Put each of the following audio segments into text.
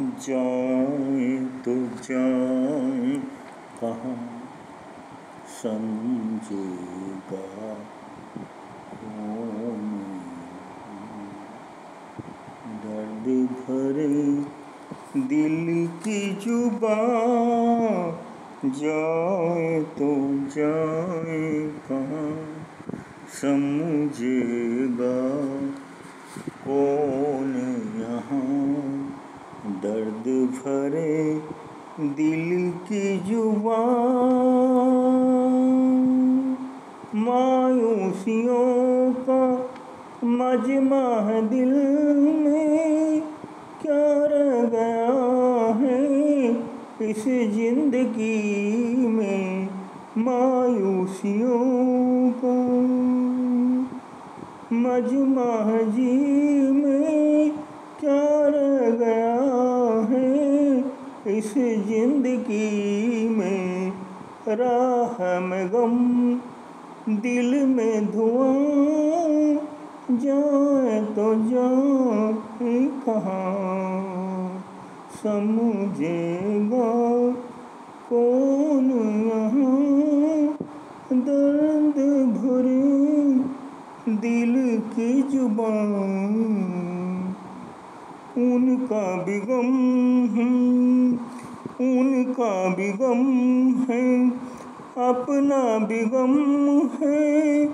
जाए तो जाए, कहाँ समझेगा दर्द भरे दिल की जुबा, जाए तो जाए, कहाँ समझेगा कौन यहाँ दर्द भरे दिल की जुबा मायूसियों का मजमा दिल में। क्या रह गया है इस ज़िंदगी में मायूसियों का? मजमा जी में, क्या रह गया है इस ज़िंदगी में राह में गम, दिल में धुआँ, जाए तो जाए कहाँ। समझेगा कौन यहाँ? दर्द भरे दिल की ज़ुबान, उनका भी गम उनका भी गम है, अपना भी गम है।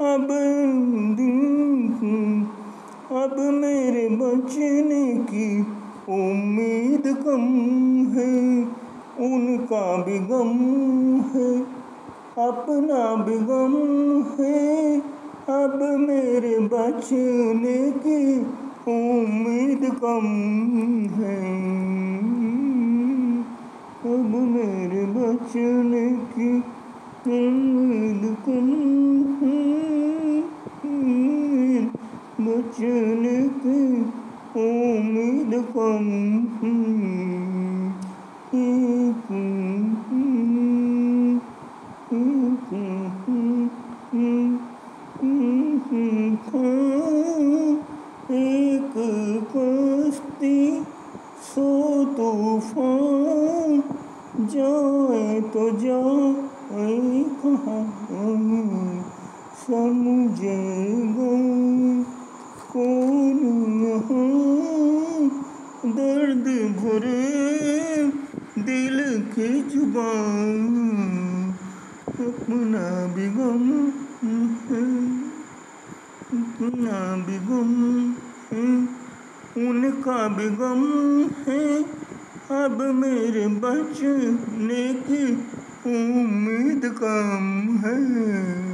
अब दिन, अब मेरे बचने की उम्मीद कम है, उनका भी गम है, अपना भी गम है। अब मेरे बचने की उम्मीद कम है। अब मेरे बचने की उम्मीद कम बचने की उम्मीद कम एक कश्ती सो तूफ़ान जाए तो जाए कहाँ यहाँ दर्द भरे दिल की ज़ुबान। अपना भी गम है। अपना भी गम है। उनका भी गम है। अब मेरे बचने की उम्मीद कम है।